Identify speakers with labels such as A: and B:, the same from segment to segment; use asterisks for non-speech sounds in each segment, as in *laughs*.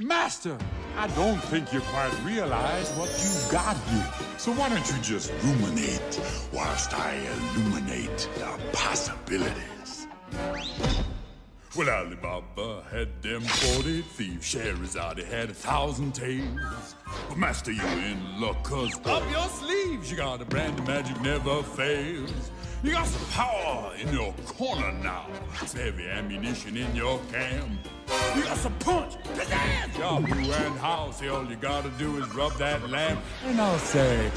A: Master, I don't think you quite realize what you've got here. So why don't you just ruminate whilst I illuminate the possibilities? Well, Ali Baba had them 40 thieves. Scheherazade had a thousand tales. But Master, you in luck, cause up your sleeves you got a brand of magic never fails. You got some power in your corner now. Some heavy ammunition in your camp. You got some punch, pizzazz, Yahoo and house. All you gotta do is rub that lamp, and I'll say,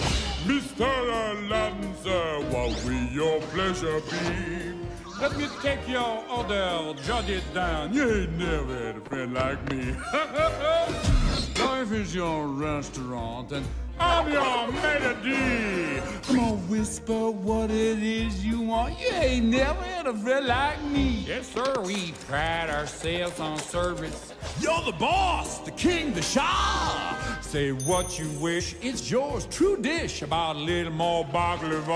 A: Mr. Aladdin, sir, what will your pleasure be? Let me take your order, jot it down. You ain't never had a friend like me. *laughs* Life is your restaurant, and I'm your maitre d'. Come on, whisper what it is you want. You ain't never had a friend like me.
B: Yes, sir. We pride ourselves on service.
A: You're the boss, the king, the shah. Say what you wish, it's yours. True dish. About a little more baklava.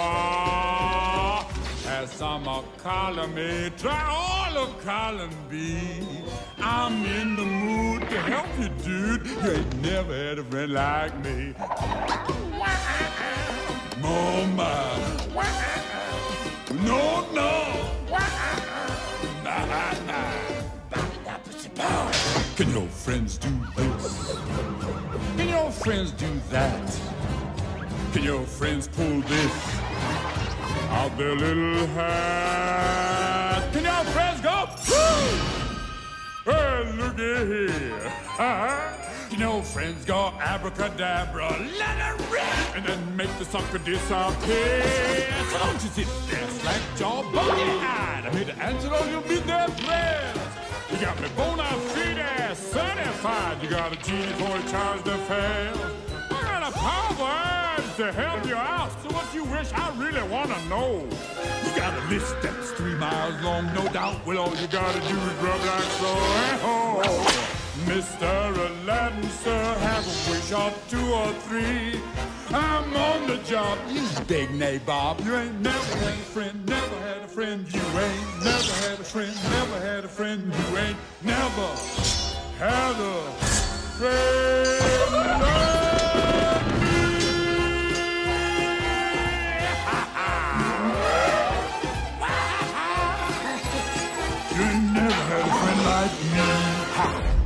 A: Some of column A, try all of column B. I'm in the to help you, dude. You ain't never had a friend like me. Mama. No, no. Can your friends do this? Can your friends do that? Can your friends pull this out their little hat? Can *laughs* your friends go abracadabra, let it rip, and then make the sucker disappear? So don't you sit there slack jaw, buggy-eyed. I'm here to answer all your midnight prayers. You got me bona fide certified. You got a genie for a charge to fail. I got a power to help you out. So what you wish, I really want to know. You got a list that's three miles long, no doubt. Well, all you gotta do is rub like so. Oh, Mr. Aladdin, sir, have a wish or two or three. I'm on the job. You big nabob. You ain't never had a friend, never had a friend. You ain't never had a friend, never had a friend. You ain't never had a. me high.